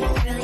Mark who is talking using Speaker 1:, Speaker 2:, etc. Speaker 1: me really